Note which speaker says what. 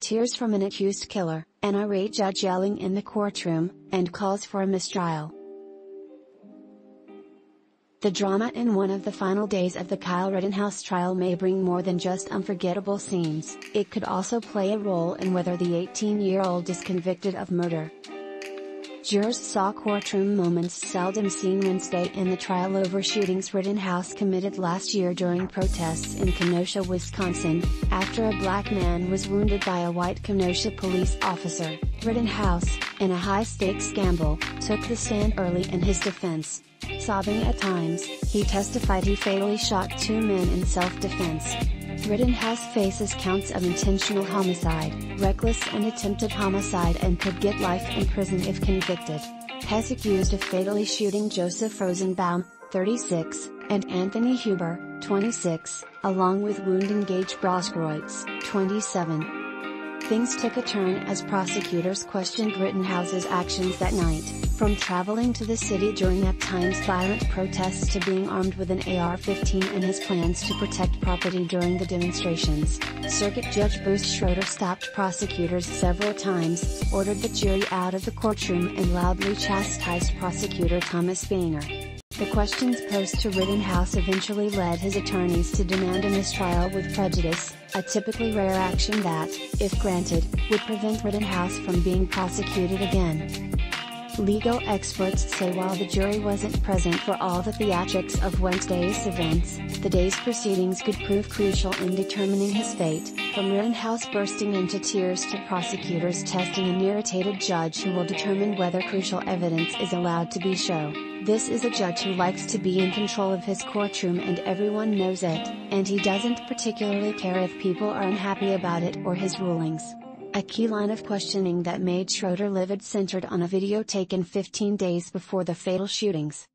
Speaker 1: tears from an accused killer, an irate judge yelling in the courtroom, and calls for a mistrial. The drama in one of the final days of the Kyle Rittenhouse trial may bring more than just unforgettable scenes, it could also play a role in whether the 18-year-old is convicted of murder. Jurors saw courtroom moments seldom seen Wednesday in the trial over shootings Rittenhouse committed last year during protests in Kenosha, Wisconsin, after a black man was wounded by a white Kenosha police officer. Rittenhouse, in a high-stakes gamble, took the stand early in his defense. Sobbing at times, he testified he fatally shot two men in self-defense. Rittenhouse faces counts of intentional homicide, reckless and attempted homicide and could get life in prison if convicted. Hess accused of fatally shooting Joseph Rosenbaum, 36, and Anthony Huber, 26, along with wounding Gaige Grosskreutz, 27. Things took a turn as prosecutors questioned Rittenhouse's actions that night, from traveling to the city during at times violent protests to being armed with an AR-15 and his plans to protect property during the demonstrations. Circuit Judge Bruce Schroeder stopped prosecutors several times, ordered the jury out of the courtroom and loudly chastised prosecutor Thomas Binger. The questions posed to Rittenhouse eventually led his attorneys to demand a mistrial with prejudice, a typically rare action that, if granted, would prevent Rittenhouse from being prosecuted again. Legal experts say while the jury wasn't present for all the theatrics of Wednesday's events, the day's proceedings could prove crucial in determining his fate, from Rittenhouse bursting into tears to prosecutors testing an irritated judge who will determine whether crucial evidence is allowed to be shown. This is a judge who likes to be in control of his courtroom and everyone knows it, and he doesn't particularly care if people are unhappy about it or his rulings. A key line of questioning that made Schroeder livid centered on a video taken 15 days before the fatal shootings.